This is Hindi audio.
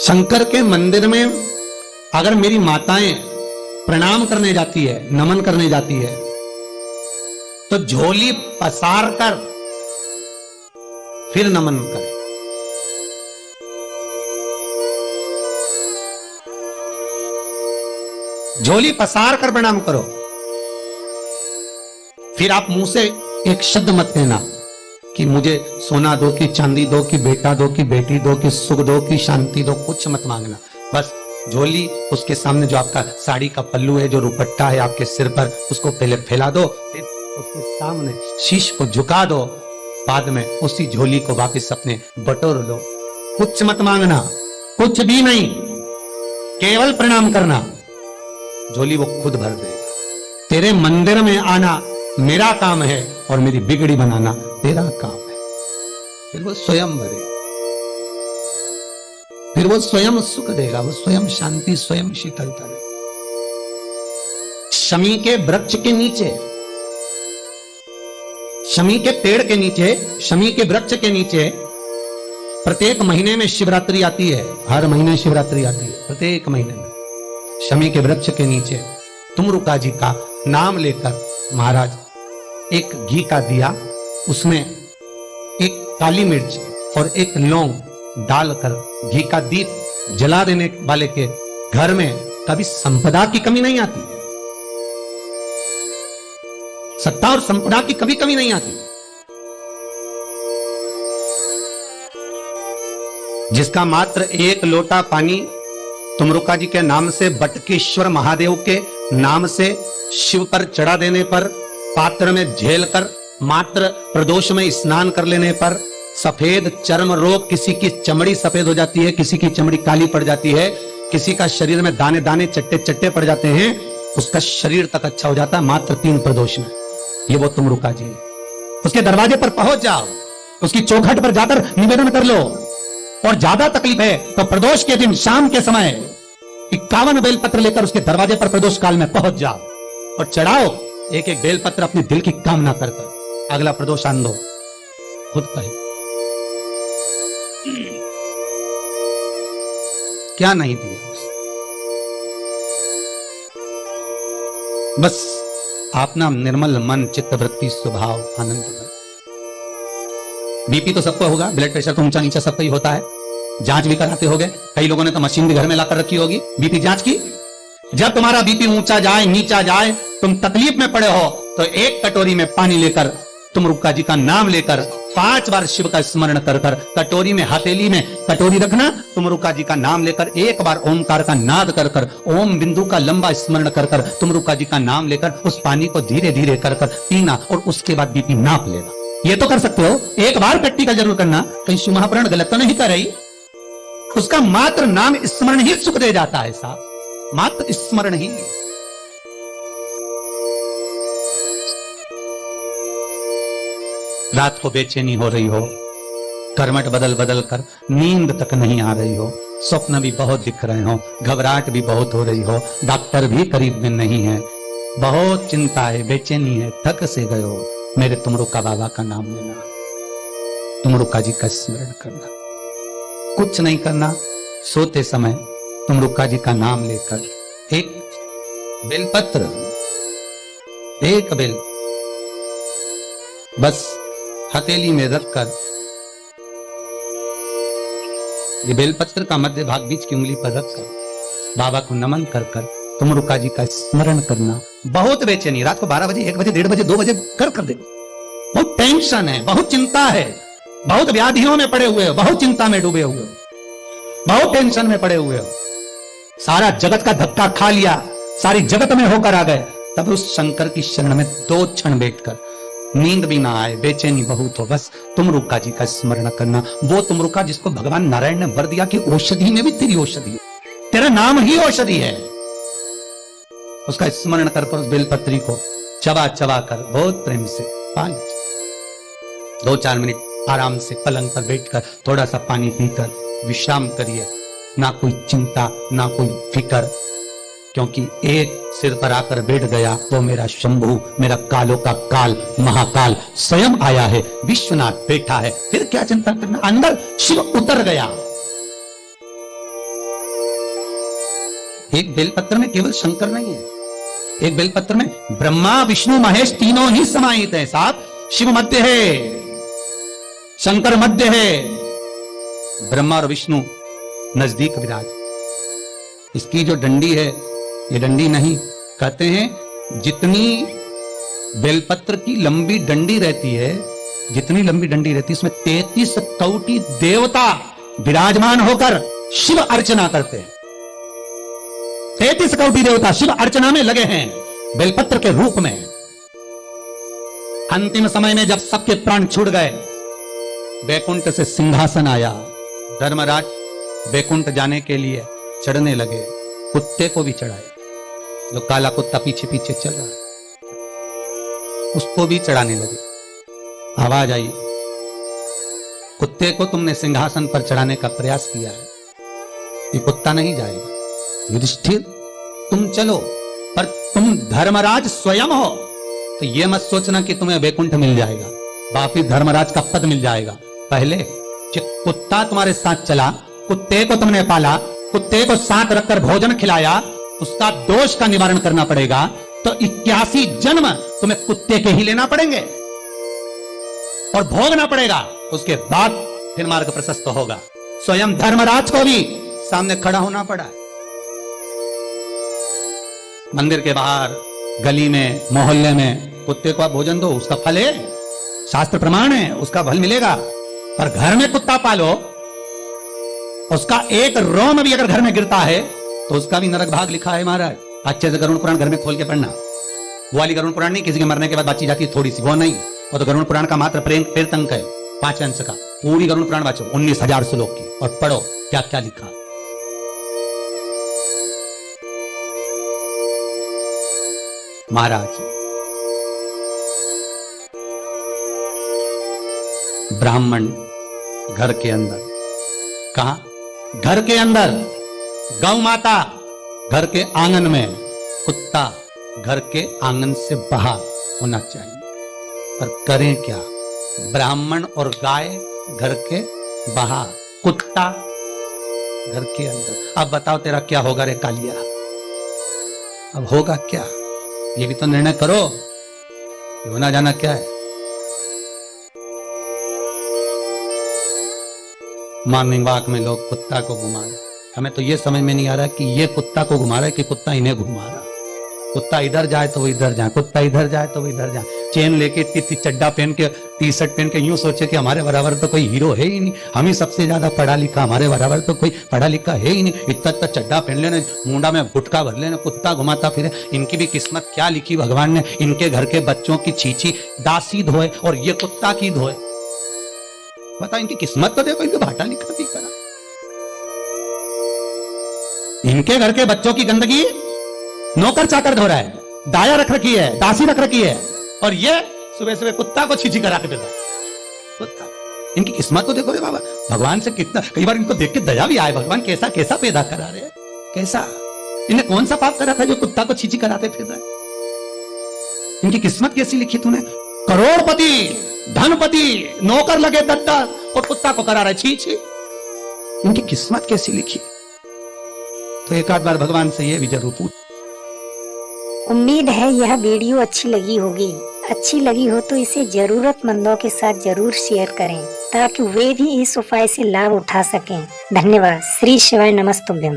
शंकर के मंदिर में अगर मेरी माताएँ प्रणाम करने जाती है, नमन करने जाती है तो झोली पसार कर फिर नमन करे। झोली पसार कर प्रणाम करो। फिर आप मुँह से एक शब्द मत कहना कि मुझे सोना दो, कि चांदी दो, कि बेटा दो, कि बेटी दो, कि सुख दो, कि शांति दो, कुछ मत मांगना। बस झोली उसके सामने जो आपका साड़ी का पल्लू है, जो रुपट्टा है आपके सिर पर, उसको पहले फैला दो, फिर उसके सामने शीश को झुका दो। बाद में उसी झोली को वापस अपने बटोर लो कुछ मत मांगना, कुछ भी नहीं, केवल प्रणाम करना। झोली वो खुद भर देगा। तेरे मंदिर में आना मेरा काम है और मेरी बिगड़ी बनाना तेरा काम है। फिर वो स्वयं भरे फिर वो स्वयं सुख देगा, वो स्वयं शांति, स्वयं शीतलता देगा शमी के वृक्ष के नीचे, शमी के पेड़ के नीचे, शमी के वृक्ष के नीचे प्रत्येक महीने में शिवरात्रि आती है। हर महीने शिवरात्रि आती है, प्रत्येक महीने में। शमी के वृक्ष के नीचे तुमरुका जी का नाम लेकर महाराज एक घी का दिया उसमें एक काली मिर्च और एक लौंग डालकर घी का दीप जला देने वाले के घर में कभी संपदा की कमी नहीं आती। सत्ता और संपदा की कभी कमी नहीं आती। जिसका मात्र एक लोटा पानी तुमरुका जी के नाम से बटकेश्वर महादेव के नाम से शिव पर चढ़ा देने पर पात्र में झेल कर मात्र प्रदोष में स्नान कर लेने पर सफ़ेद चर्म रोग किसी की चमड़ी सफ़ेद हो जाती है, किसी की चमड़ी काली पड़ जाती है, किसी का शरीर में दाने दाने चट्टे चट्टे पड़ जाते हैं, उसका शरीर तक अच्छा हो जाता है, मात्र तीन प्रदोष में। ये वो तुम रुका जी। उसके दरवाजे पर पहुँच जाओ। उसकी चौखट पर जाकर निवेदन कर लो। और ज़्यादा तकलीफ़ है तो प्रदोष के दिन शाम के समय इक्यावन बेलपत्र लेकर उसके दरवाजे पर प्रदोष काल में पहुँच जाओ। और चढ़ाओ। एक एक बेलपत्र अपने दिल की कामना कर कर अगला प्रदोष दो। खुद कहे। क्या नहीं दिया बस अपना निर्मल मन चित्त वृत्ति स्वभाव, आनंद। में बीपी तो सबको होगा ब्लड प्रेशर तो ऊँचा नीचा सबका ही होता है। जाँच भी कराते होगे। कई लोगों ने तो मशीन भी घर में लाकर रखी होगी। बीपी जाँच की? जब तुम्हारा बीपी ऊँचा जाए, नीचा जाए, तुम तकलीफ़ में पड़े हो तो एक कटोरी में पानी लेकर तुम रुक्का जी का नाम लेकर पाँच बार शिव का स्मरण कर कर कटोरी में, हथेली में कटोरी रखना। तुम रुका जी का नाम लेकर एक बार ओमकार का नाद कर कर, ओम बिंदु का लंबा स्मरण कर कर, तुम रुका जी का नाम लेकर उस पानी को धीरे धीरे कर कर पीना और उसके बाद बीपी नाप लेना। ये तो कर सकते हो। एक बार प्रैक्टिकल ज़रूर करना। कहीं शिव गलत तो नहीं कर रही? उसका मात्र नाम स्मरण ही सुख दे जाता है, साहब। मात्र स्मरण ही। रात को बेचैनी हो रही हो करमट बदल बदल कर नींद तक नहीं आ रही हो, स्वप्न भी बहुत दिख रहे हो, घबराहट भी बहुत हो रही हो, डॉक्टर भी करीब में नहीं है, बहुत चिंता है बेचैनी है, थक से गए हो, मेरे तुमरुका बाबा का नाम लेना, तुमरुका जी का स्मरण करना, कुछ नहीं करना, सोते समय तुमरुका जी का नाम लेकर एक बेलपत्र, एक बेल, बस हथेली में रखकर ये बेलपत्र का मध्य भाग बीच की उंगली पर रखकर बाबा को नमन कर कर, तुम रुका जी का स्मरण करना। बहुत बेचैनी, रात को बारह बजे, एक बजे, डेढ़ बजे, दो बजे, कर कर दे बहुत टेंशन है, बहुत चिंता है। बहुत व्याधियों में पड़े हुए हो, बहुत चिंता में डूबे हुए हो। बहुत टेंशन में पड़े हुए हो। सारा जगत का धक्का खा लिया, सारी जगत में होकर आ गए। तब उस शंकर की शरण में दो क्षण बैठकर नींद भी ना आए, बेचैनी बहुत हो, बस तुम रुका जी का स्मरण करना। वो तुम रुका जिसको भगवान नारायण ने वर दिया कि औषधि में भी तेरी औषधि तेरा नाम ही औषधि है। उसका स्मरण कर कर उस बेलपत्री को। चबा चबा कर बहुत प्रेम से पानी दो चार मिनट आराम से पलंग पर बैठकर थोड़ा सा पानी पीकर विश्राम करिए। ना कोई चिंता, ना कोई फिकर। क्योंकि एक सिर पर आकर बैठ गया वो मेरा शंभु, मेरा कालों का काल, महाकाल स्वयं आया है, विश्वनाथ बैठा है। फिर क्या चिंता करना, अंदर शिव उतर गया। एक बेलपत्र में केवल शंकर नहीं है। एक बेलपत्र में ब्रह्मा, विष्णु, महेश तीनों ही समाहित है साथ शिव मध्य है, शंकर मध्य है, ब्रह्मा और विष्णु नज़दीक विराज। इसकी जो डंडी है ये डंडी नहीं। कहते हैं, जितनी बेलपत्र की लंबी डंडी रहती है, जितनी लंबी डंडी रहती है, उसमें तैतीस कौटी देवता विराजमान होकर शिव अर्चना करते हैं। तैतीस कौटी देवता शिव अर्चना में लगे हैं, बेलपत्र के रूप में। अंतिम समय में जब सबके प्राण छूट गए बैकुंठ से सिंहासन आया। धर्मराज बैकुंठ जाने के लिए चढ़ने लगे, कुत्ते को भी चढ़ाए। जो काला कुत्ता पीछे पीछे चल रहा है, उसको भी चढ़ाने लगे। आवाज़ आई, कुत्ते को तुमने सिंहासन पर चढ़ाने का प्रयास किया है, ये कुत्ता नहीं जाएगा। युधिष्ठिर, तुम चलो, पर तुम धर्मराज स्वयं हो तो यह मत सोचना कि तुम्हें वैकुंठ मिल जाएगा वापिस धर्मराज का पद मिल जाएगा। पहले कुत्ता तुम्हारे साथ चला, कुत्ते को तुमने पाला, कुत्ते को साथ रखकर भोजन खिलाया उसका दोष का निवारण करना पड़ेगा तो इक्यासी जन्म तुम्हें कुत्ते के ही लेना पड़ेंगे। और भोगना पड़ेगा, उसके बाद फिर मार्ग प्रशस्त होगा। स्वयं धर्मराज को भी सामने खड़ा होना पड़ा। मंदिर के बाहर, गली में, मोहल्ले में कुत्ते को आप भोजन दो, उसका फल है। शास्त्र प्रमाण है, उसका फल मिलेगा। पर घर में कुत्ता पालो, उसका एक रोम भी अगर घर में गिरता है तो उसका भी नरक भाग लिखा है महाराज। अच्छे से गरुण पुराण घर में खोल के पढ़ना। वो वाली गरुण पुराण नहीं, किसी के मरने के बाद बाची जाती है थोड़ी सी। वो नहीं। वो तो गरुण पुराण का मात्र प्रेम प्रेरतंक है। पाँच अंश का। पूरी गरुण पुराण बाचो उन्नीस हज़ार श्लोक की। और पढ़ो क्या क्या लिखा। महाराज, ब्राह्मण घर के अंदर। कहा? घर के अंदर। गौ माता, घर के आँगन में कुत्ता, घर के आँगन से बाहर होना चाहिए। पर करें क्या? ब्राह्मण और गाय घर के बाहर, कुत्ता घर के अंदर। अब बताओ तेरा क्या होगा रे कालिया? अब होगा क्या? ये भी तो निर्णय करो होना जाना क्या है। मॉर्निंग वॉक में लोग कुत्ता को घुमा रहे हमें तो ये समझ में नहीं आ रहा कि ये कुत्ता को घुमा रहा है कि कुत्ता इन्हें घुमा रहा कुत्ता इधर जाए तो वो इधर जाए, कुत्ता इधर जाए तो वो इधर जाए। चेन लेके इतनी चड्डा पहन के टी शर्ट पहन के यूँ सोचे कि हमारे बराबर तो कोई हीरो है ही नहीं। हम ही सबसे ज़्यादा पढ़ा लिखा हमारे बराबर तो कोई पढ़ा लिखा है ही नहीं। इतना इतना चड्डा पहन लेने, मुंडा में गुटका भर लेने, कुत्ता घुमाता फिर। इनकी भी किस्मत क्या लिखी भगवान ने? इनके घर के बच्चों की छीछी दासी धोए और ये कुत्ता की धोए। बता, इनकी किस्मत तो देखो, इनको भाटा लिखा थी करा। इनके घर के बच्चों की गंदगी नौकर चाकर धो रहा है, दाया रख रखी है, दासी रख रखी है, और ये सुबह सुबह कुत्ता को छीछी करा के देता कुत्ता, इनकी किस्मत तो देखो रे बाबा, भगवान से कितना, कई बार इनको देख के दया भी आए, भगवान कैसा कैसा पैदा करा रहे कैसा? इन्हें कौन सा पाप करा था जो कुत्ता को छीछी कराते फिर रहे? इनकी किस्मत कैसी लिखी तूने? करोड़पति, धनपति, नौकर लगे दत्ता, और कुत्ता को करा रहे छी इनकी किस्मत कैसी लिखी? तो एक आध बार भगवान से ये भी ज़रूर पूछ। उम्मीद है यह वीडियो अच्छी लगी होगी। अच्छी लगी हो तो इसे जरूरतमंदों के साथ ज़रूर शेयर करें, ताकि वे भी इस उपाय से लाभ उठा सकें। धन्यवाद। श्री शिवाय नमस्तुभ्यम।